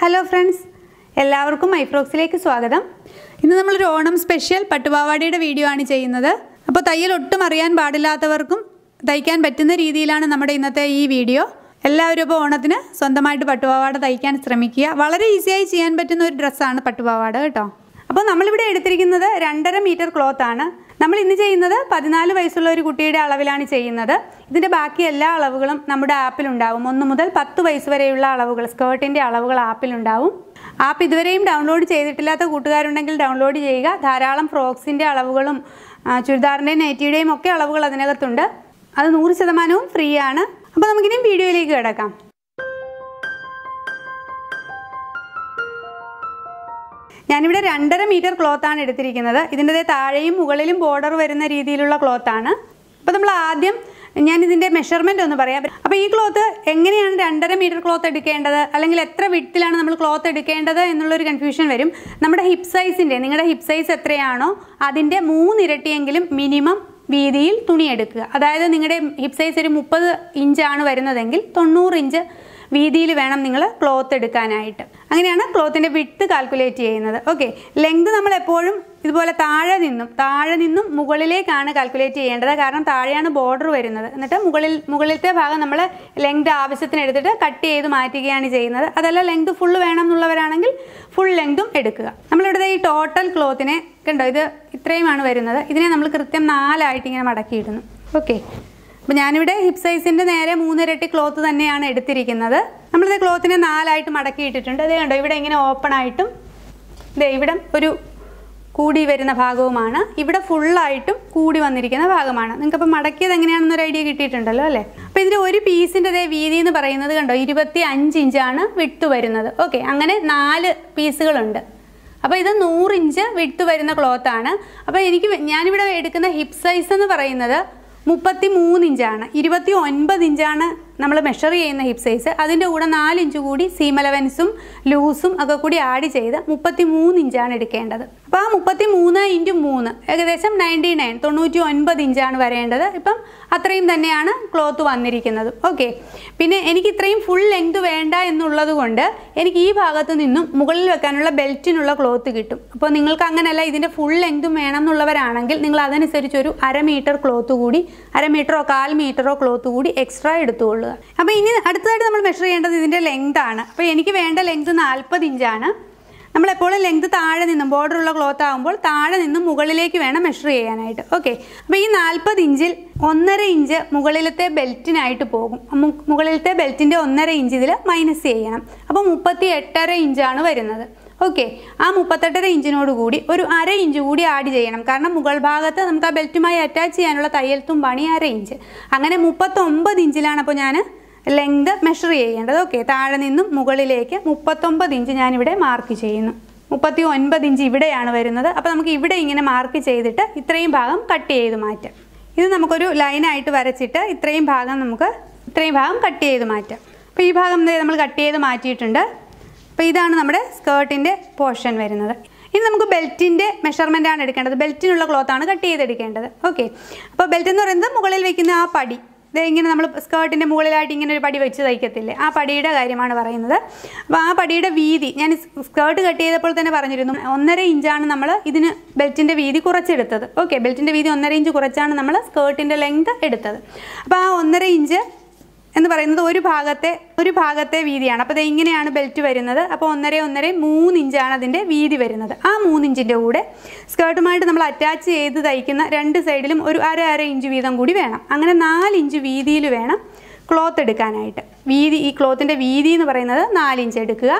Hello friends എല്ലാവർക്കും മൈഫ്രോക്സിലേക്ക് സ്വാഗതം. ഇന്ന് നമ്മളൊരു ഓണം സ്പെഷ്യൽ പട്ടുപാവാടിയുടെ വീഡിയോ ആണ് ചെയ്യുന്നത്. അപ്പോൾ തയ്യൽ ഒട്ടും അറിയാൻ പാടില്ലാത്തവർക്കും തയ്ക്കാൻ പറ്റുന്ന രീതിയിലാണ് നമ്മുടെ ഇന്നത്തെ ഈ വീഡിയോ എല്ലാവരും ഇപ്പോൾ ഓണത്തിന് സ്വന്തമായിട്ട് പട്ടുപാവാട തയ്ക്കാൻ ശ്രമിക്കുക. വളരെ ഈസിയായി ചെയ്യാൻ പറ്റുന്ന ഒരു ഡ്രസ്സാണ് പട്ടുപാവാട കേട്ടോ. അപ്പോൾ നമ്മളിവിടെ എടുത്തിരിക്കുന്നത് രണ്ടര മീറ്റർ ക്ലോത്താണ് നമ്മൾ ഇന്ന് ചെയ്യുന്നത് പതിനാല് വയസ്സുള്ള ഒരു കുട്ടിയുടെ അളവിലാണ് ചെയ്യുന്നത്. ഇതിന്റെ ബാക്കി എല്ലാ അളവുകളും നമ്മുടെ ആപ്പിലുണ്ടാവും ഒന്ന് മുതൽ പത്ത് വയസ്സ് വരെയുള്ള അളവുകൾ സ്കേർട്ടിന്റെ അളവുകൾ ആപ്പിലുണ്ടാവും ആപ്പ് ഇതുവരെയും ഡൗൺലോഡ് ചെയ്തിട്ടില്ലാത്ത കൂട്ടുകാരുണ്ടെങ്കിൽ ഡൗൺലോഡ് ചെയ്യുക. ധാരാളം ഫ്രോക്സിന്റെ അളവുകളും ചുരിദാറിന്റെയും നൈറ്റിയുടെയും ഒക്കെ അളവുകൾ അതിനകത്തുണ്ട്. അത് നൂറ് ശതമാനവും ഫ്രീ ആണ്. അപ്പോൾ നമുക്കിനി വീഡിയോയിലേക്ക് കിടക്കാം. ഞാനിവിടെ രണ്ടര മീറ്റർ ക്ലോത്ത് ആണ് എടുത്തിരിക്കുന്നത്. ഇതിന്റെ താഴെയും മുകളിലും ബോർഡർ വരുന്ന രീതിയിലുള്ള ക്ലോത്ത് ആണ്. അപ്പോൾ നമ്മൾ ആദ്യം ഞാൻ ഇതിന്റെ മെഷർമെന്റ് ഒന്ന് പറയാം. അപ്പോൾ ഈ ക്ലോത്ത് എങ്ങനെയാണ് രണ്ടര മീറ്റർ ക്ലോത്ത് എടുക്കേണ്ടത്? അല്ലെങ്കിൽ എത്ര വിട്ടിലാണ് നമ്മൾ ക്ലോത്ത് എടുക്കേണ്ടത് എന്നുള്ളൊരു കൺഫ്യൂഷൻ വരും. നമ്മുടെ ഹിപ്പ് സൈസിന്റെ നിങ്ങളുടെ ഹിപ്പ് സൈസ് എത്രയാണോ അതിന്റെ മൂന്നിരട്ടിയെങ്കിലും മിനിമം വീതിയിൽ തുണി എടുക്കുക. അതായത് നിങ്ങളുടെ ഹിപ്പ് സൈസ് ഒരു മുപ്പത് ഇഞ്ചാണ് വരുന്നതെങ്കിൽ തൊണ്ണൂറ് ഇഞ്ച് വീതിയിൽ വേണം നിങ്ങൾ ക്ലോത്ത് എടുക്കാനായിട്ട്. അങ്ങനെയാണ് ക്ലോത്തിന്റെ വിട്ട് കാൽക്കുലേറ്റ് ചെയ്യുന്നത്. ഓക്കെ ലെങ്ത് നമ്മൾ എപ്പോഴും ഇതുപോലെ താഴെ നിന്നും താഴെ നിന്നും മുകളിലേക്കാണ് കാൽക്കുലേറ്റ് ചെയ്യേണ്ടത്. കാരണം താഴെയാണ് ബോർഡർ വരുന്നത്. എന്നിട്ട് മുകളിൽ മുകളിലത്തെ ഭാഗം നമ്മൾ ലെങ്ത് ആവശ്യത്തിന് എടുത്തിട്ട് കട്ട് ചെയ്ത് മാറ്റുകയാണ് ചെയ്യുന്നത്. അതല്ല ലെങ്ത് ഫുള്ള് വേണം എന്നുള്ളവരാണെങ്കിൽ ഫുൾ ലെങ്തും എടുക്കുക. നമ്മളിവിടെ ഈ ടോട്ടൽ ക്ലോത്തിനെ കണ്ടോ ഇത് ഇത്രയുമാണ് വരുന്നത്. ഇതിനെ നമ്മൾ കൃത്യം നാലായിട്ട് ഇങ്ങനെ മടക്കിയിടുന്നു. ഓക്കെ അപ്പോൾ ഞാനിവിടെ ഹിപ് സൈസിന്റെ നേരെ മൂന്നിരട്ടി ക്ലോത്ത് തന്നെയാണ് എടുത്തിരിക്കുന്നത്. നമ്മളിത് ക്ലോത്തിനെ നാലായിട്ട് മടക്കിയിട്ടിട്ടുണ്ട് അതേ കണ്ടോ ഇവിടെ ഇങ്ങനെ ഓപ്പൺ ആയിട്ടും ഇതേ ഇവിടെ ഒരു കൂടി വരുന്ന ഭാഗവുമാണ്. ഇവിടെ ഫുള്ളായിട്ടും കൂടി വന്നിരിക്കുന്ന ഭാഗമാണ്. നിങ്ങൾക്ക് നിങ്ങൾക്കപ്പോൾ മടക്കിയത് എങ്ങനെയാണെന്നൊരു ഐഡിയ കിട്ടിയിട്ടുണ്ടല്ലോ അല്ലേ? അപ്പോൾ ഇതിന്റെ ഒരു പീസിന്റെ അതേ വീതി എന്ന് പറയുന്നത് കണ്ടോ ഇരുപത്തി അഞ്ച് ഇഞ്ചാണ് വിട്ട് വരുന്നത്. ഓക്കെ അങ്ങനെ നാല് പീസുകളുണ്ട്. അപ്പോൾ ഇത് നൂറിഞ്ച് വിട്ട് വരുന്ന ക്ലോത്താണ് അപ്പോൾ എനിക്ക് ഞാനിവിടെ എടുക്കുന്ന ഹിപ് സൈസ് എന്ന് പറയുന്നത് മുപ്പത്തി മൂന്ന് ഇഞ്ചാണ്. ഇരുപത്തി ഒൻപത് ഇഞ്ചാണ് നമ്മൾ മെഷർ ചെയ്യുന്ന ഹിപ് സൈസ് അതിന്റെ കൂടെ നാലിഞ്ച് കൂടി സീം അലവൻസും ലൂസും ഒക്കെ കൂടി ആഡ് ചെയ്ത് മുപ്പത്തി മൂന്ന് ഇഞ്ചാണ് എടുക്കേണ്ടത്. അപ്പോൾ ആ മുപ്പത്തി മൂന്ന് ഇന്റു മൂന്ന് ഏകദേശം നയന്റി നയൻ തൊണ്ണൂറ്റി ഒൻപത് ഇഞ്ചാണ് വരേണ്ടത്. ഇപ്പം അത്രയും തന്നെയാണ് ക്ലോത്ത് വന്നിരിക്കുന്നത്. ഓക്കെ പിന്നെ എനിക്ക് ഇത്രയും ഫുൾ ലെങ്ത് വേണ്ട എന്നുള്ളത് കൊണ്ട് എനിക്ക് ഈ ഭാഗത്ത് നിന്നും മുകളിൽ വെക്കാനുള്ള ബെൽറ്റിനുള്ള ക്ലോത്ത് കിട്ടും. അപ്പോൾ നിങ്ങൾക്ക് അങ്ങനെയല്ല ഇതിന്റെ ഫുൾ ലെങ്തും വേണം എന്നുള്ളവരാണെങ്കിൽ നിങ്ങൾ അതനുസരിച്ച് ഒരു അര മീറ്റർ ക്ലോത്ത് കൂടി അര മീറ്ററോ കാൽ മീറ്ററോ ക്ലോത്ത് കൂടി എക്സ്ട്രാ എടുത്തുകൊള്ളുക അപ്പോൾ ഇനി അടുത്തതായിട്ട് നമ്മൾ മെഷർ ചെയ്യേണ്ടത് ഇതിന്റെ ലെങ്ത് ആണ്. അപ്പോൾ എനിക്ക് വേണ്ട ലെങ്ത് നാൽപ്പത് ഇഞ്ചാണ് നമ്മളെപ്പോഴും ലെങ്ത് താഴെ നിന്നും ബോർഡർ ഉള്ള ക്ലോത്ത് ആകുമ്പോൾ താഴെ നിന്നും മുകളിലേക്ക് വേണം മെഷർ ചെയ്യാനായിട്ട്. ഓക്കെ അപ്പോൾ ഈ നാൽപ്പത് ഇഞ്ചിൽ ഒന്നര ഇഞ്ച് മുകളിലത്തെ ബെൽറ്റിനായിട്ട് പോകും. മുകളിലത്തെ ബെൽറ്റിന്റെ ഒന്നര ഇഞ്ച് ഇതിൽ മൈനസ് ചെയ്യണം. അപ്പോൾ മുപ്പത്തി എട്ടര ഇഞ്ചാണ് വരുന്നത്. ഓക്കെ ആ മുപ്പത്തെട്ടര ഇഞ്ചിനോട് കൂടി ഒരു അര ഇഞ്ച് കൂടി ആഡ് ചെയ്യണം. കാരണം മുകൾ ഭാഗത്ത് നമുക്ക് ആ ബെൽറ്റുമായി അറ്റാച്ച് ചെയ്യാനുള്ള തയ്യൽ തുമ്പാണ് ഈ അര ഇഞ്ച്. അങ്ങനെ മുപ്പത്തൊമ്പത് ഇഞ്ചിലാണ് അപ്പോൾ ഞാൻ ലെങ്ത് മെഷർ ചെയ്യേണ്ടത്. ഓക്കെ താഴെ നിന്നും മുകളിലേക്ക് മുപ്പത്തൊമ്പത് ഇഞ്ച് ഞാനിവിടെ മാർക്ക് ചെയ്യുന്നു. മുപ്പത്തി ഒൻപത് ഇഞ്ച് ഇവിടെയാണ് വരുന്നത്. അപ്പോൾ നമുക്ക് ഇവിടെ ഇങ്ങനെ മാർക്ക് ചെയ്തിട്ട് ഇത്രയും ഭാഗം കട്ട് ചെയ്ത് മാറ്റാം. ഇത് നമുക്കൊരു ലൈനായിട്ട് വരച്ചിട്ട് ഇത്രയും ഭാഗം നമുക്ക് ഇത്രയും ഭാഗം കട്ട് ചെയ്ത് മാറ്റാം. അപ്പോൾ ഈ ഭാഗം നമ്മൾ കട്ട് ചെയ്ത് മാറ്റിയിട്ടുണ്ട്. അപ്പോൾ ഇതാണ് നമ്മുടെ സ്കേർട്ടിന്റെ പോർഷൻ വരുന്നത്. ഇനി നമുക്ക് ബെൽറ്റിന്റെ മെഷർമെന്റ് ആണ് എടുക്കേണ്ടത്. ബെൽറ്റിനുള്ള ക്ലോത്ത് ആണ് കട്ട് ചെയ്തെടുക്കേണ്ടത്. ഓക്കെ അപ്പോൾ ബെൽറ്റ് എന്ന് പറയുന്നത് മുകളിൽ വെക്കുന്ന ആ പടി. ഇങ്ങനെ നമ്മൾ സ്കേർട്ടിന്റെ മുകളിലായിട്ട് ഇങ്ങനെ ഒരു പടി വെച്ച് തയ്ക്കത്തില്ലേ? ആ പടിയുടെ കാര്യമാണ് പറയുന്നത്. അപ്പോൾ ആ പടിയുടെ വീതി ഞാൻ സ്കേർട്ട് കട്ട് ചെയ്തപ്പോൾ തന്നെ പറഞ്ഞിരുന്നു. ഒന്നര ഇഞ്ചാണ് നമ്മൾ ഇതിന് ബെൽറ്റിന്റെ വീതി കുറച്ചെടുത്തത്. ഓക്കെ ബെൽറ്റിന്റെ വീതി ഒന്നര ഇഞ്ച് കുറച്ചാണ് നമ്മൾ സ്കേർട്ടിന്റെ ലെങ്ത് എടുത്തത്. അപ്പോൾ ആ ഒന്നര ഇഞ്ച് എന്ന് പറയുന്നത് ഒരു ഭാഗത്തെ ഒരു ഭാഗത്തെ വീതിയാണ്. അപ്പോൾ ഇത് ഇങ്ങനെയാണ് ബെൽറ്റ് വരുന്നത്. അപ്പോൾ ഒന്നര ഒന്നര മൂന്ന് ഇഞ്ചാണ് അതിന്റെ വീതി വരുന്നത്. ആ മൂന്നിഞ്ചിന്റെ കൂടെ സ്കേർട്ടുമായിട്ട് നമ്മൾ അറ്റാച്ച് ചെയ്ത് തയ്ക്കുന്ന രണ്ട് സൈഡിലും ഒരു അര അര ഇഞ്ച് വീതം കൂടി വേണം. അങ്ങനെ നാല് ഇഞ്ച് വീതിയിൽ വേണം ക്ലോത്ത് എടുക്കാനായിട്ട്. വീതി ഈ ക്ലോത്തിന്റെ വീതി എന്ന് പറയുന്നത് നാലിഞ്ച് എടുക്കുക.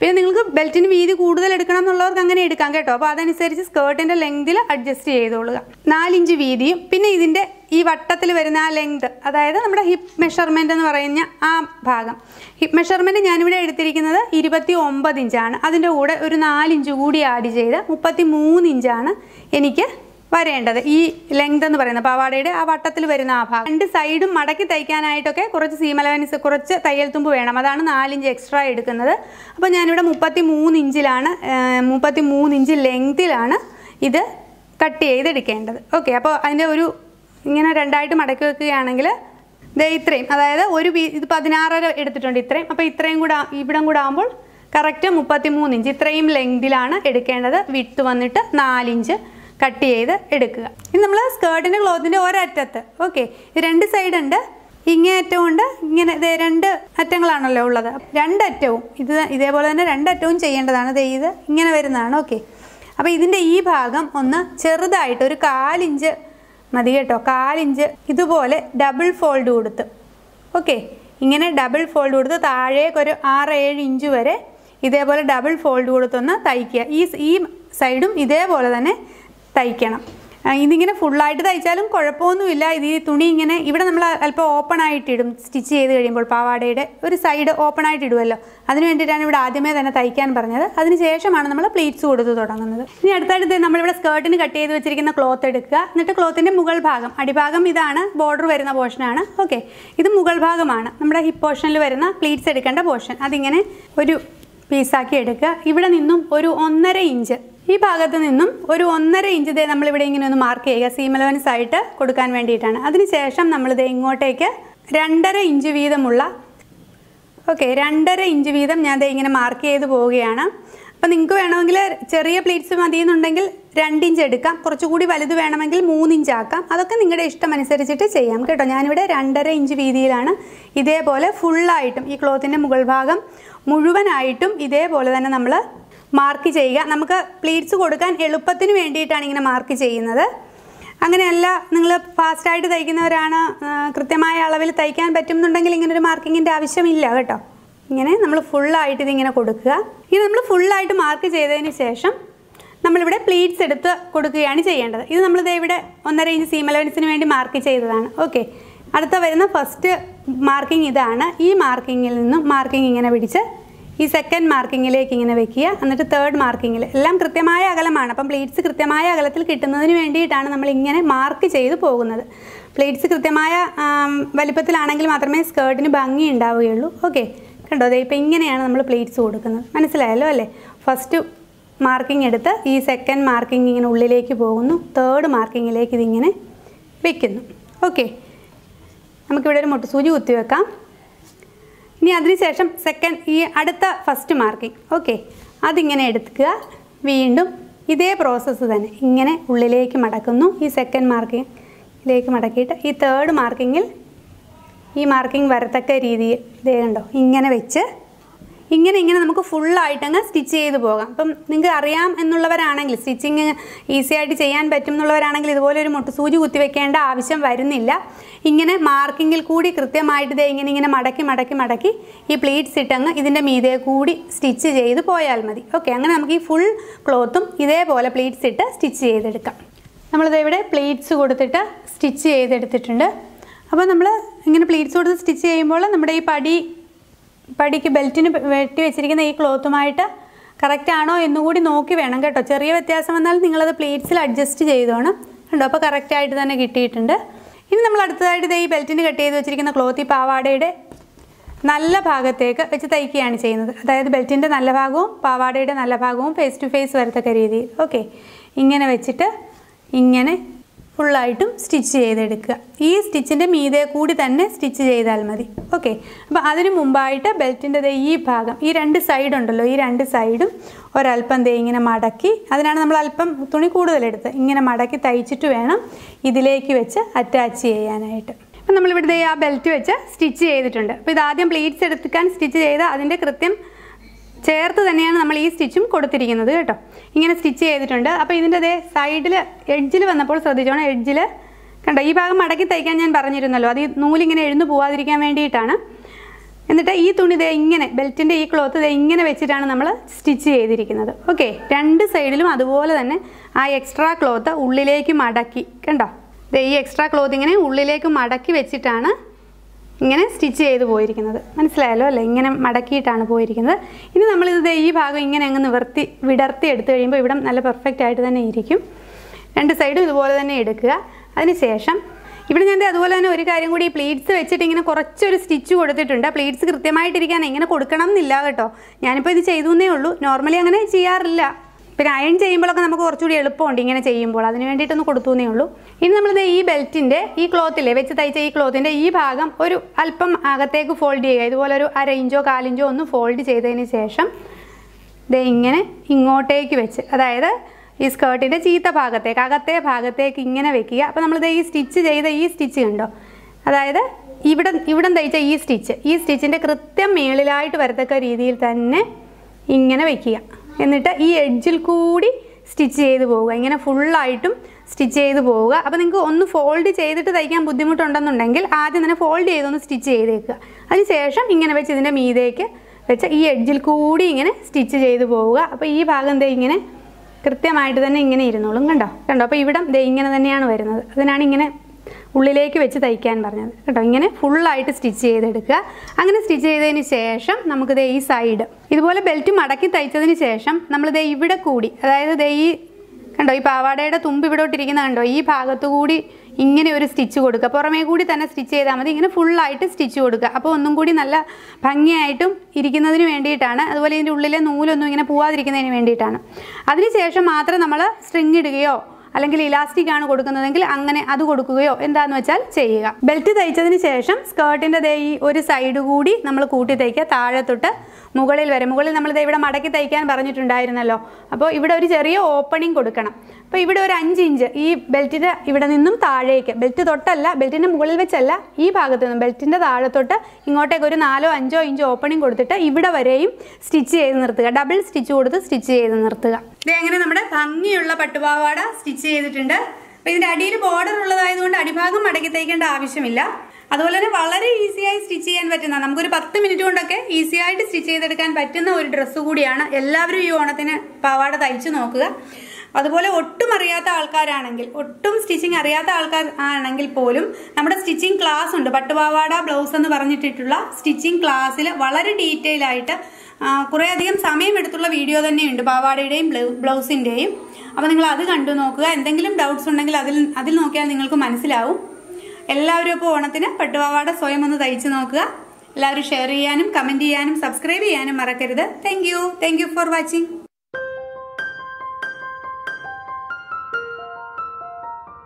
പിന്നെ നിങ്ങൾക്ക് ബെൽറ്റിന് വീതി കൂടുതൽ എടുക്കണം എന്നുള്ളവർക്ക് അങ്ങനെ എടുക്കാം കേട്ടോ. അപ്പോൾ അതനുസരിച്ച് സ്കേർട്ടിന്റെ ലെങ്തിൽ അഡ്ജസ്റ്റ് ചെയ്തോളുക. നാലിഞ്ച് വീതിയും പിന്നെ ഇതിന്റെ ഈ വട്ടത്തിൽ വരുന്ന ആ ലെങ്ത് അതായത് നമ്മുടെ ഹിപ്പ് മെഷർമെന്റ് എന്ന് പറയുന്ന ആ ഭാഗം. ഹിപ്പ് മെഷർമെന്റ് ഞാനിവിടെ എടുത്തിരിക്കുന്നത് ഇരുപത്തി ഒമ്പത് ഇഞ്ചാണ്. അതിന്റെ കൂടെ ഒരു നാലിഞ്ച് കൂടി ആഡ് ചെയ്ത് മുപ്പത്തി മൂന്ന് ഇഞ്ചാണ് എനിക്ക് വരേണ്ടത്. ഈ ലെങ്ത് എന്ന് പറയുന്ന പാവാടയുടെ ആ വട്ടത്തിൽ വരുന്ന ആ ഭാഗം. രണ്ട് സൈഡും മടക്കി തയ്ക്കാനായിട്ടൊക്കെ കുറച്ച് സീമലവൻസ് കുറച്ച് തയ്യൽ തുമ്പ് വേണം. അതാണ് നാലിഞ്ച് എക്സ്ട്രാ എടുക്കുന്നത്. അപ്പോൾ ഞാനിവിടെ മുപ്പത്തി മൂന്ന് ഇഞ്ചിലാണ് മുപ്പത്തി മൂന്ന് ഇഞ്ച് ലെങ്തിലാണ് ഇത് കട്ട് ചെയ്തെടുക്കേണ്ടത്. ഓക്കെ അപ്പോൾ അതിന്റെ ഒരു ഇങ്ങനെ രണ്ടായിട്ട് മടക്കി വെക്കുകയാണെങ്കിൽ ദേ ഇത്രയും. അതായത് ഒരു പീ ഇത് പതിനാറര എടുത്തിട്ടുണ്ട് ഇത്രയും. അപ്പോൾ ഇത്രയും കൂടെ ഇവിടം കൂടെ ആകുമ്പോൾ കറക്റ്റ് മുപ്പത്തി മൂന്ന് ഇഞ്ച്. ഇത്രയും ലെങ്തിലാണ് എടുക്കേണ്ടത്. വിട്ട് വന്നിട്ട് നാലിഞ്ച്. കട്ട് ചെയ്ത് എടുക്കുക. ഇനി നമ്മൾ സ്കേർട്ടിന്റെ ക്ലോത്തിന്റെ ഒരറ്റത്ത്. ഓക്കെ രണ്ട് സൈഡ് ഉണ്ട്. ഇങ്ങേ അറ്റവും ഉണ്ട്. ഇങ്ങനെ ഇതേ രണ്ട് അറ്റങ്ങളാണല്ലോ ഉള്ളത്. രണ്ടറ്റവും. ഇത് ഇതേപോലെ തന്നെ രണ്ടറ്റവും ചെയ്യേണ്ടതാണ്. ദേ ഇത് ഇങ്ങനെ വരുന്നതാണ്. ഓക്കെ അപ്പോൾ ഇതിന്റെ ഈ ഭാഗം ഒന്ന് ചെറുതായിട്ട് ഒരു കാലിഞ്ച് മതി കേട്ടോ. കാലിഞ്ച് ഇതുപോലെ ഡബിൾ ഫോൾഡ് കൊടുത്ത്. ഓക്കെ ഇങ്ങനെ ഡബിൾ ഫോൾഡ് കൊടുത്ത് താഴേക്ക് ഒരു ആറ് ഏഴ് ഇഞ്ച് വരെ ഇതേപോലെ ഡബിൾ ഫോൾഡ് കൊടുത്തൊന്ന് തയ്ക്കുക. ഈ ഈ സൈഡും ഇതേപോലെ തന്നെ തയ്ക്കണം. ഇതിങ്ങനെ ഫുള്ളായിട്ട് തയ്ച്ചാലും കുഴപ്പമൊന്നുമില്ല. ഇത് ഈ തുണി ഇങ്ങനെ ഇവിടെ നമ്മൾ അല്പം ഓപ്പൺ ആയിട്ട് ഇടും സ്റ്റിച്ച് ചെയ്ത് കഴിയുമ്പോൾ പാവാടയുടെ ഒരു സൈഡ് ഓപ്പൺ ആയിട്ട് ഇടുമല്ലോ അതിന് വേണ്ടിയിട്ടാണ് ഇവിടെ ആദ്യമേ തന്നെ തയ്ക്കാൻ പറഞ്ഞത്. അതിന് ശേഷമാണ് നമ്മൾ പ്ലീറ്റ്സ് കൊടുത്ത് തുടങ്ങുന്നത്. ഇനി അടുത്തടുത്ത് നമ്മളിവിടെ സ്കേർട്ടിന് കട്ട് ചെയ്ത് വെച്ചിരിക്കുന്ന ക്ലോത്ത് എടുക്കുക. എന്നിട്ട് ക്ലോത്തിന്റെ മുകൾ ഭാഗം അടിഭാഗം ഇതാണ് ബോർഡർ വരുന്ന പോർഷനാണ് ഓക്കെ ഇത് മുകൾ ഭാഗമാണ്. നമ്മുടെ ഹിപ്പ് പോർഷനിൽ വരുന്ന പ്ലീറ്റ്സ് എടുക്കേണ്ട പോർഷൻ അതിങ്ങനെ ഒരു പീസാക്കി എടുക്കുക. ഇവിടെ നിന്നും ഒരു ഒന്നര ഇഞ്ച് ഈ ഭാഗത്ത് നിന്നും ഒരു ഒന്നര ഇഞ്ച് ദേ നമ്മളിവിടെ ഇങ്ങനെ ഒന്ന് മാർക്ക് ചെയ്യുക. സീം അലവൻസ് ആയിട്ട് കൊടുക്കാൻ വേണ്ടിയിട്ടാണ്. അതിനുശേഷം നമ്മളിത് ഇങ്ങോട്ടേക്ക് രണ്ടര ഇഞ്ച് വീതമുള്ള ഓക്കെ രണ്ടര ഇഞ്ച് വീതം ഞാൻ ദേ ഇങ്ങനെ മാർക്ക് ചെയ്ത് പോവുകയാണ്. അപ്പോൾ നിങ്ങൾക്ക് വേണമെങ്കിൽ ചെറിയ പ്ലേറ്റ്സ് മതി എന്നുണ്ടെങ്കിൽ രണ്ടിഞ്ച് എടുക്കാം. കുറച്ചുകൂടി വലുത് വേണമെങ്കിൽ മൂന്നിഞ്ച് ആക്കാം. അതൊക്കെ നിങ്ങളുടെ ഇഷ്ടം അനുസരിച്ചിട്ട് ചെയ്യാം കേട്ടോ. ഞാനിവിടെ രണ്ടര ഇഞ്ച് വീതിയിലാണ് ഇതേപോലെ ഫുള്ളായിട്ടും ഈ ക്ലോത്തിന്റെ മുകൾ ഭാഗം മുഴുവനായിട്ടും ഇതേപോലെ തന്നെ നമ്മൾ മാർക്ക് ചെയ്യുക. നമുക്ക് പ്ലീറ്റ്സ് കൊടുക്കാൻ എളുപ്പത്തിന് വേണ്ടിയിട്ടാണ് ഇങ്ങനെ മാർക്ക് ചെയ്യുന്നത്. അങ്ങനെയല്ല നിങ്ങൾ ഫാസ്റ്റായിട്ട് തയ്ക്കുന്നവരാണ് കൃത്യമായ അളവിൽ തയ്ക്കാൻ പറ്റുന്നുണ്ടെങ്കിൽ ഇങ്ങനെ ഒരു മാർക്കിങ്ങിന്റെ ആവശ്യമില്ല കേട്ടോ. ഇങ്ങനെ നമ്മൾ ഫുള്ളായിട്ട് ഇതിങ്ങനെ കൊടുക്കുക. ഇനി നമ്മൾ ഫുള്ളായിട്ട് മാർക്ക് ചെയ്തതിന് ശേഷം നമ്മളിവിടെ പ്ലീറ്റ്സ് എടുത്ത് കൊടുക്കുകയാണ് ചെയ്യേണ്ടത്. ഇത് നമ്മളിത് ഇവിടെ ഒന്നര ഇഞ്ച് സീം അലവൻസിന് വേണ്ടി മാർക്ക് ചെയ്തതാണ്. ഓക്കെ അടുത്ത വരുന്ന ഫസ്റ്റ് മാർക്കിംഗ് ഇതാണ്. ഈ മാർക്കിങ്ങിൽ നിന്നും മാർക്കിംഗ് ഇങ്ങനെ പിടിച്ച് ഈ സെക്കൻഡ് മാർക്കിങ്ങിലേക്ക് ഇങ്ങനെ വെക്കുക. എന്നിട്ട് തേർഡ് മാർക്കിങ്ങിൽ എല്ലാം കൃത്യമായ അകലമാണ്. അപ്പം പ്ലേറ്റ്സ് കൃത്യമായ അകലത്തിൽ കിട്ടുന്നതിന് വേണ്ടിയിട്ടാണ് നമ്മൾ ഇങ്ങനെ മാർക്ക് ചെയ്ത് പോകുന്നത്. പ്ലേറ്റ്സ് കൃത്യമായ വലിപ്പത്തിലാണെങ്കിൽ മാത്രമേ സ്കേർട്ടിന് ഭംഗി ഉണ്ടാവുകയുള്ളൂ. ഓക്കെ കണ്ടോ? അതെ ഇപ്പം ഇങ്ങനെയാണ് നമ്മൾ പ്ലേറ്റ്സ് കൊടുക്കുന്നത്. മനസ്സിലായല്ലോ അല്ലേ? ഫസ്റ്റ് മാർക്കിംഗ് എടുത്ത് ഈ സെക്കൻഡ് മാർക്കിംഗ് ഇങ്ങനെ ഉള്ളിലേക്ക് പോകുന്നു. തേർഡ് മാർക്കിങ്ങിലേക്ക് ഇതിങ്ങനെ വെക്കുന്നു. ഓക്കെ നമുക്കിവിടെ ഒരു മുട്ടുസൂചി കുത്തിവെക്കാം ഇനി അതിനുശേഷം സെക്കൻഡ് ഈ അടുത്ത ഫസ്റ്റ് മാർക്കിംഗ് ഓക്കെ അതിങ്ങനെ എടുക്കുക. വീണ്ടും ഇതേ പ്രോസസ്സ് തന്നെ. ഇങ്ങനെ ഉള്ളിലേക്ക് മടക്കുന്നു. ഈ സെക്കൻഡ് മാർക്കിങ്ങിലേക്ക് മടക്കിയിട്ട് ഈ തേർഡ് മാർക്കിങ്ങിൽ ഈ മാർക്കിംഗ് വരത്തക്ക രീതിയിൽ ഇതേ കണ്ടോ? ഇങ്ങനെ വെച്ച് ഇങ്ങനെ ഇങ്ങനെ നമുക്ക് ഫുള്ളായിട്ടങ്ങ് സ്റ്റിച്ച് ചെയ്ത് പോകാം. അപ്പം നിങ്ങൾക്ക് അറിയാം എന്നുള്ളവരാണെങ്കിൽ സ്റ്റിച്ചിങ് ഈസി ആയിട്ട് ചെയ്യാൻ പറ്റും എന്നുള്ളവരാണെങ്കിൽ ഇതുപോലെ ഒരു മുട്ടുസൂചി കുത്തി വെക്കേണ്ട ആവശ്യം വരുന്നില്ല. ഇങ്ങനെ മാർക്കിങ്ങിൽ കൂടി കൃത്യമായിട്ട് ഇതേ ഇങ്ങനെ ഇങ്ങനെ മടക്കി മടക്കി മടക്കി ഈ പ്ലീറ്റ്സ് ഇട്ടങ്ങ് ഇതിന്റെ മീതെ കൂടി സ്റ്റിച്ച് ചെയ്ത് പോയാൽ മതി. ഓക്കെ അങ്ങനെ നമുക്ക് ഈ ഫുൾ ക്ലോത്തും ഇതേപോലെ പ്ലീറ്റ്സ് ഇട്ട് സ്റ്റിച്ച് ചെയ്തെടുക്കാം. നമ്മളിത് ഇവിടെ പ്ലീറ്റ്സ് കൊടുത്തിട്ട് സ്റ്റിച്ച് ചെയ്തെടുത്തിട്ടുണ്ട്. അപ്പോൾ നമ്മൾ ഇങ്ങനെ പ്ലീറ്റ്സ് കൊടുത്ത് സ്റ്റിച്ച് ചെയ്യുമ്പോൾ നമ്മുടെ ഈ പടി പടിക്ക് ബെൽറ്റിന് വെട്ടി വെച്ചിരിക്കുന്ന ഈ ക്ലോത്തുമായിട്ട് കറക്റ്റ് ആണോ എന്നുകൂടി നോക്കി വേണം കേട്ടോ. ചെറിയ വ്യത്യാസം വന്നാൽ നിങ്ങളത് പ്ലേറ്റ്സിൽ അഡ്ജസ്റ്റ് ചെയ്തോണം. കണ്ടോ? അപ്പോൾ കറക്റ്റായിട്ട് തന്നെ കിട്ടിയിട്ടുണ്ട്. ഇനി നമ്മൾ അടുത്തതായിട്ട് ഈ ബെൽറ്റിന് കട്ട് ചെയ്ത് വെച്ചിരിക്കുന്ന ക്ലോത്ത് ഈ പാവാടയുടെ നല്ല ഭാഗത്തേക്ക് വെച്ച് തയ്ക്കുകയാണ് ചെയ്യുന്നത്. അതായത് ബെൽറ്റിന്റെ നല്ല ഭാഗവും പാവാടയുടെ നല്ല ഭാഗവും ഫേസ് ടു ഫേസ് വരത്തക്ക രീതിയിൽ ഓക്കെ ഇങ്ങനെ വെച്ചിട്ട് ഇങ്ങനെ ഫുള്ളായിട്ടും സ്റ്റിച്ച് ചെയ്തെടുക്കുക. ഈ സ്റ്റിച്ചിന്റെ മീതെ കൂടി തന്നെ സ്റ്റിച്ച് ചെയ്താൽ മതി. ഓക്കെ അപ്പോൾ അതിന് മുമ്പായിട്ട് ബെൽറ്റിന്റെ ഈ ഭാഗം ഈ രണ്ട് സൈഡ് ഉണ്ടല്ലോ ഈ രണ്ട് സൈഡും ഒരല്പം ദേ ഇങ്ങനെ മടക്കി അതിനാണ് നമ്മൾ അല്പം തുണി കൂടുതലെടുത്ത് ഇങ്ങനെ മടക്കി തയ്ച്ചിട്ട് വേണം ഇതിലേക്ക് വെച്ച് അറ്റാച്ച് ചെയ്യാനായിട്ട്. അപ്പം നമ്മളിവിടുത്തെ ആ ബെൽറ്റ് വെച്ച് സ്റ്റിച്ച് ചെയ്തിട്ടുണ്ട്. അപ്പോൾ ഇതാദ്യം പ്ലീറ്റ്സ് എടുക്കാൻ സ്റ്റിച്ച് ചെയ്ത് അതിന്റെ കൃത്യം ചേർത്ത് തന്നെയാണ് നമ്മൾ ഈ സ്റ്റിച്ചും കൊടുത്തിരിക്കുന്നത് കേട്ടോ. ഇങ്ങനെ സ്റ്റിച്ച് ചെയ്തിട്ടുണ്ട്. അപ്പോൾ ഇതിന്റെ അതേ സൈഡിൽ എഡ്ജിൽ വന്നപ്പോൾ ശ്രദ്ധിച്ചോണം എഡ്ജിൽ കണ്ടോ ഈ ഭാഗം മടക്കി തയ്ക്കാൻ ഞാൻ പറഞ്ഞിരുന്നല്ലോ. അത് ഈ നൂലിങ്ങനെ എഴുന്നു പോവാതിരിക്കാൻ വേണ്ടിയിട്ടാണ്. എന്നിട്ട് ഈ തുണി ഇതേ ഇങ്ങനെ ബെൽറ്റിന്റെ ഈ ക്ലോത്ത് ഇതേ ഇങ്ങനെ വെച്ചിട്ടാണ് നമ്മൾ സ്റ്റിച്ച് ചെയ്തിരിക്കുന്നത്. ഓക്കെ രണ്ട് സൈഡിലും അതുപോലെ തന്നെ ആ എക്സ്ട്രാ ക്ലോത്ത് ഉള്ളിലേക്ക് മടക്കി കണ്ടോ? ഈ എക്സ്ട്രാ ക്ലോത്ത് ഇങ്ങനെ ഉള്ളിലേക്ക് മടക്കി വെച്ചിട്ടാണ് ഇങ്ങനെ സ്റ്റിച്ച് ചെയ്ത് പോയിരിക്കുന്നത്. മനസ്സിലായല്ലോ അല്ലേ? ഇങ്ങനെ മടക്കിയിട്ടാണ് പോയിരിക്കുന്നത്. ഇനി നമ്മളിത് ഈ ഭാഗം ഇങ്ങനെ അങ്ങ് നിവർത്തി വിടർത്തി എടുത്തു കഴിയുമ്പോൾ ഇവിടെ നല്ല പെർഫെക്റ്റ് ആയിട്ട് തന്നെ ഇരിക്കും. രണ്ട് സൈഡും ഇതുപോലെ തന്നെ എടുക്കുക. അതിനുശേഷം ഇവിടെ ഞാൻ അതുപോലെ തന്നെ ഒരു കാര്യം കൂടി പ്ലീറ്റ്സ് വെച്ചിട്ട് ഇങ്ങനെ കുറച്ചൊരു സ്റ്റിച്ച് കൊടുത്തിട്ടുണ്ട്. പ്ലീറ്റ്സ് കൃത്യമായിട്ടിരിക്കാൻ ഇങ്ങനെ കൊടുക്കണം എന്നില്ല കേട്ടോ. ഞാനിപ്പോൾ ഇത് ചെയ്തു എന്നേ ഉള്ളൂ. നോർമലി അങ്ങനെ ചെയ്യാറില്ല. പിന്നെ അയൺ ചെയ്യുമ്പോഴൊക്കെ നമുക്ക് കുറച്ചുകൂടി എളുപ്പമുണ്ട് ഇങ്ങനെ ചെയ്യുമ്പോൾ. അതിന് വേണ്ടിയിട്ടൊന്ന് കൊടുത്തു എന്നേ ഉള്ളൂ. ഇനി നമ്മളിത് ഈ ബെൽറ്റിന്റെ ഈ ക്ലോത്തില്ലേ വെച്ച് തയ്ച്ച ഈ ക്ലോത്തിന്റെ ഈ ഭാഗം ഒരു അല്പം അകത്തേക്ക് ഫോൾഡ് ചെയ്യുക. ഇതുപോലെ ഒരു അര ഇഞ്ചോ കാലിഞ്ചോ ഒന്ന് ഫോൾഡ് ചെയ്തതിന് ശേഷം ഇത് ഇങ്ങനെ ഇങ്ങോട്ടേക്ക് വെച്ച് അതായത് ഈ സ്കേർട്ടിന്റെ ചീത്ത ഭാഗത്തേക്ക് അകത്തെ ഭാഗത്തേക്ക് ഇങ്ങനെ വെക്കുക. അപ്പോൾ നമ്മൾ ഈ സ്റ്റിച്ച് ചെയ്ത ഈ സ്റ്റിച്ച് കണ്ടോ? അതായത് ഇവിടെ ഇവിടം തയ്ച്ച ഈ സ്റ്റിച്ച് ഈ സ്റ്റിച്ചിന്റെ കൃത്യം മേളിലായിട്ട് വരത്തക്ക രീതിയിൽ തന്നെ ഇങ്ങനെ വെക്കുക. എന്നിട്ട് ഈ എഡ്ജിൽ കൂടി സ്റ്റിച്ച് ചെയ്ത് പോവുക. ഇങ്ങനെ ഫുള്ളായിട്ടും സ്റ്റിച്ച് ചെയ്ത് പോവുക. അപ്പോൾ നിങ്ങൾക്ക് ഒന്ന് ഫോൾഡ് ചെയ്തിട്ട് തയ്ക്കാൻ ബുദ്ധിമുട്ടുണ്ടെന്നുണ്ടെങ്കിൽ ആദ്യം തന്നെ ഫോൾഡ് ചെയ്തൊന്ന് സ്റ്റിച്ച് ചെയ്തേക്കുക. അതിനുശേഷം ഇങ്ങനെ വെച്ച് ഇതിന്റെ മീതേക്ക് വെച്ച് ഈ എഡ്ജിൽ കൂടി ഇങ്ങനെ സ്റ്റിച്ച് ചെയ്ത് പോവുക. അപ്പോൾ ഈ ഭാഗം ദേ ഇങ്ങനെ കൃത്യമായിട്ട് തന്നെ ഇങ്ങനെ ഇരുന്നോളും കണ്ടോ? കണ്ടോ? അപ്പോൾ ഇവിടം ദേ ഇങ്ങനെ തന്നെയാണ് വരുന്നത്. അതിനാണ് ഇങ്ങനെ ഉള്ളിലേക്ക് വെച്ച് തയ്ക്കാൻ പറഞ്ഞത്. കേട്ടോ ഇങ്ങനെ ഫുള്ളായിട്ട് സ്റ്റിച്ച് ചെയ്തെടുക്കുക. അങ്ങനെ സ്റ്റിച്ച് ചെയ്തതിന് ശേഷം നമുക്ക് ദേ ഈ സൈഡ് ഇതുപോലെ ബെൽറ്റ് മടക്കി തയ്ച്ചതിന് ശേഷം നമ്മൾ ദേ ഇവിടെ കൂടി അതായത് ദേ ഈ കണ്ടോ ഈ പാവാടയുടെ തുമ്പ് ഇവിടോട്ടിരിക്കുന്ന കണ്ടോ ഈ ഭാഗത്തു കൂടി ഇങ്ങനെ ഒരു സ്റ്റിച്ച് കൊടുക്കുക. പുറമേ കൂടി തന്നെ സ്റ്റിച്ച് ചെയ്താൽ മതി. ഇങ്ങനെ ഫുള്ളായിട്ട് സ്റ്റിച്ച് കൊടുക്കുക. അപ്പോൾ ഒന്നും കൂടി നല്ല ഭംഗിയായിട്ടും ഇരിക്കുന്നതിന് വേണ്ടിയിട്ടാണ്. അതുപോലെ ഇതിന്റെ ഉള്ളിലെ നൂലൊന്നും ഇങ്ങനെ പോവാതിരിക്കുന്നതിന് വേണ്ടിയിട്ടാണ്. അതിനുശേഷം മാത്രം നമ്മൾ സ്ട്രിങ് ഇടുകയോ അല്ലെങ്കിൽ ഇലാസ്റ്റിക് ആണ് കൊടുക്കുന്നതെങ്കിൽ അങ്ങനെ അത് കൊടുക്കുകയോ എന്താന്ന് വെച്ചാൽ ചെയ്യുക. ബെൽറ്റ് തയ്ച്ചതിന് ശേഷം സ്കേർട്ടിന്റെ ദേ ഈ ഒരു സൈഡ് കൂടി നമ്മൾ കൂട്ടി തയ്ക്കുക. താഴെ തൊട്ട് മുകളിൽ വരെ. മുകളിൽ നമ്മൾ ദേ ഇവിടെ മടക്കി തയ്ക്കാൻ പറഞ്ഞിട്ടുണ്ടായിരുന്നല്ലോ. അപ്പോൾ ഇവിടെ ഒരു ചെറിയ ഓപ്പണിംഗ് കൊടുക്കണം. അപ്പോൾ ഇവിടെ ഒരു അഞ്ച് ഇഞ്ച് ഈ ബെൽറ്റിന്റെ ഇവിടെ നിന്നും താഴേക്ക്. ബെൽറ്റ് തൊട്ടല്ല ബെൽറ്റിന്റെ മുകളിൽ വെച്ചല്ല ഈ ഭാഗത്ത് നിന്നും ബെൽറ്റിന്റെ താഴെ തൊട്ട് ഇങ്ങോട്ടേക്ക് ഒരു നാലോ അഞ്ചോ ഇഞ്ചോ ഓപ്പണിംഗ് കൊടുത്തിട്ട് ഇവിടെ വരെയും സ്റ്റിച്ച് ചെയ്ത് നിർത്തുക. ഡബിൾ സ്റ്റിച്ച് കൊടുത്ത് സ്റ്റിച്ച് ചെയ്ത് നിർത്തുക. ഇത് എങ്ങനെ നമ്മുടെ ഭംഗിയുള്ള പട്ടുപാവാട സ്റ്റിച്ച് ചെയ്തിട്ടുണ്ട്. അപ്പോൾ ഇതിന്റെ അടിയിൽ ബോർഡർ ഉള്ളതായതുകൊണ്ട് അടിഭാഗം മടക്കി തയ്ക്കേണ്ട ആവശ്യമില്ല. അതുപോലെ തന്നെ വളരെ ഈസിയായി സ്റ്റിച്ച് ചെയ്യാൻ പറ്റുന്ന നമുക്കൊരു പത്ത് മിനിറ്റ് കൊണ്ടൊക്കെ ഈസി ആയിട്ട് സ്റ്റിച്ച് ചെയ്തെടുക്കാൻ പറ്റുന്ന ഒരു ഡ്രസ്സ് കൂടിയാണ് എല്ലാവരും ഈ ഓണത്തിന് പാവാട തയ്ച്ചു നോക്കുക. അതുപോലെ ഒട്ടും അറിയാത്ത ആൾക്കാരാണെങ്കിൽ ഒട്ടും സ്റ്റിച്ചിങ് അറിയാത്ത ആൾക്കാർ ആണെങ്കിൽ പോലും നമ്മുടെ സ്റ്റിച്ചിങ് ക്ലാസ് ഉണ്ട്. പട്ടുപാവാട ബ്ലൗസ് എന്ന് പറഞ്ഞിട്ടുള്ള സ്റ്റിച്ചിങ് ക്ലാസ്സിൽ വളരെ ഡീറ്റെയിൽ ആയിട്ട് കുറേയധികം സമയമെടുത്തുള്ള വീഡിയോ തന്നെയുണ്ട് പാവാടയുടെയും ബ്ലൗസിന്റെയും അപ്പോൾ നിങ്ങൾ അത് കണ്ടു നോക്കുക. എന്തെങ്കിലും ഡൗട്ട്സ് ഉണ്ടെങ്കിൽ അതിൽ അതിൽ നോക്കിയാൽ നിങ്ങൾക്ക് മനസ്സിലാവും. എല്ലാവരും ഇപ്പോൾ ഓണത്തിന് പട്ടുപാവാട സ്വയം ഒന്ന് തയ്ച്ചു നോക്കുക. എല്ലാവരും ഷെയർ ചെയ്യാനും കമന്റ് ചെയ്യാനും സബ്സ്ക്രൈബ് ചെയ്യാനും മറക്കരുത്. Thank you thank you for watching